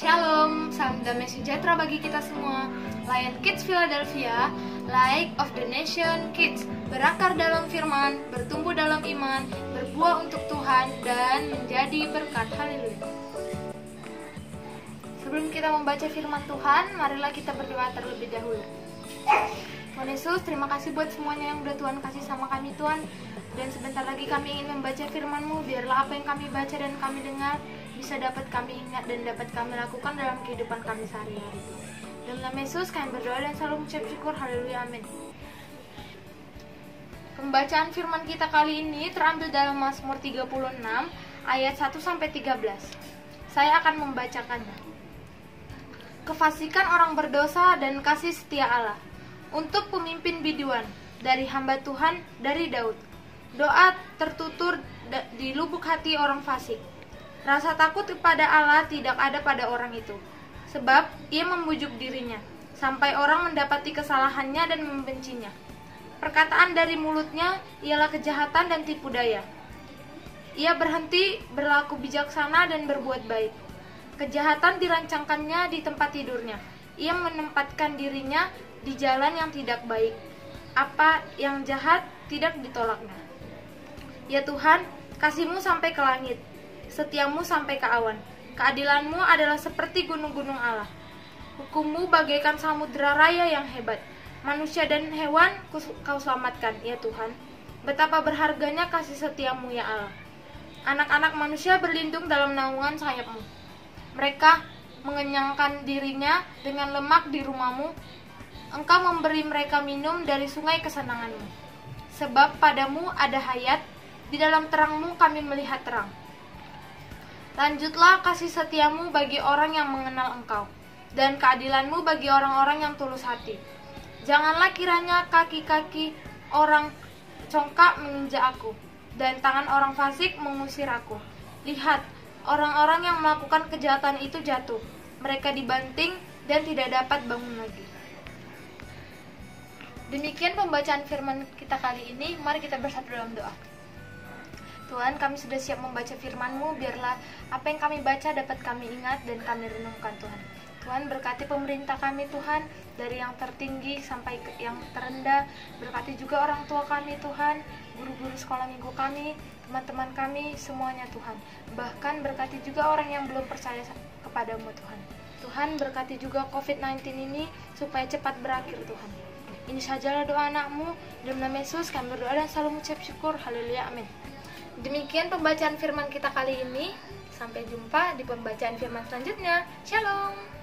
Shalom, salam damai sejahtera bagi kita semua. Lion Kids Philadelphia, Light of the Nation Kids, berakar dalam firman, bertumbuh dalam iman, berbuah untuk Tuhan, dan menjadi berkat. Haleluya. Sebelum kita membaca firman Tuhan, marilah kita berdoa terlebih dahulu. Tuhan Yesus, terima kasih buat semuanya yang udah Tuhan kasih sama kami Tuhan. Dan sebentar lagi kami ingin membaca firman-Mu, biarlah apa yang kami baca dan kami dengar bisa dapat kami ingat dan dapat kami lakukan dalam kehidupan kami sehari-hari. Dalam nama Yesus kami berdoa dan selalu mengucap syukur. Haleluya. Amin. Pembacaan firman kita kali ini terambil dalam Mazmur 36 ayat 1 sampai 13. Saya akan membacakannya. Kefasikan orang berdosa dan kasih setia Allah untuk pemimpin biduan dari hamba Tuhan dari Daud. Doa tertutur di lubuk hati orang fasik. Rasa takut kepada Allah tidak ada pada orang itu, sebab ia membujuk dirinya, sampai orang mendapati kesalahannya dan membencinya. Perkataan dari mulutnya ialah kejahatan dan tipu daya. Ia berhenti berlaku bijaksana dan berbuat baik. Kejahatan dirancangkannya di tempat tidurnya. Ia menempatkan dirinya di jalan yang tidak baik. Apa yang jahat tidak ditolaknya. Ya Tuhan, kasihmu sampai ke langit, setiamu sampai ke awan. Keadilanmu adalah seperti gunung-gunung Allah. Hukummu bagaikan samudera raya yang hebat. Manusia dan hewan kau selamatkan, ya Tuhan. Betapa berharganya kasih setiamu, ya Allah. Anak-anak manusia berlindung dalam naungan sayapmu. Mereka mengenyangkan dirinya dengan lemak di rumahmu. Engkau memberi mereka minum dari sungai kesenanganmu. Sebab padamu ada hayat, di dalam terangmu kami melihat terang. Lanjutlah kasih setiamu bagi orang yang mengenal engkau, dan keadilanmu bagi orang-orang yang tulus hati. Janganlah kiranya kaki-kaki orang congkak menginjak aku, dan tangan orang fasik mengusir aku. Lihat, orang-orang yang melakukan kejahatan itu jatuh. Mereka dibanting dan tidak dapat bangun lagi. Demikian pembacaan firman kita kali ini. Mari kita bersatu dalam doa. Tuhan, kami sudah siap membaca firman-Mu, biarlah apa yang kami baca dapat kami ingat dan kami renungkan Tuhan. Tuhan berkati pemerintah kami Tuhan, dari yang tertinggi sampai yang terendah. Berkati juga orang tua kami Tuhan, guru-guru sekolah minggu kami, teman-teman kami, semuanya Tuhan. Bahkan berkati juga orang yang belum percaya kepadamu Tuhan. Tuhan berkati juga COVID-19 ini supaya cepat berakhir Tuhan. Ini sajalah doa anakmu, dalam nama Yesus kami berdoa dan selalu mengucap syukur. Haleluya, amin. Demikian pembacaan firman kita kali ini. Sampai jumpa di pembacaan firman selanjutnya. Shalom.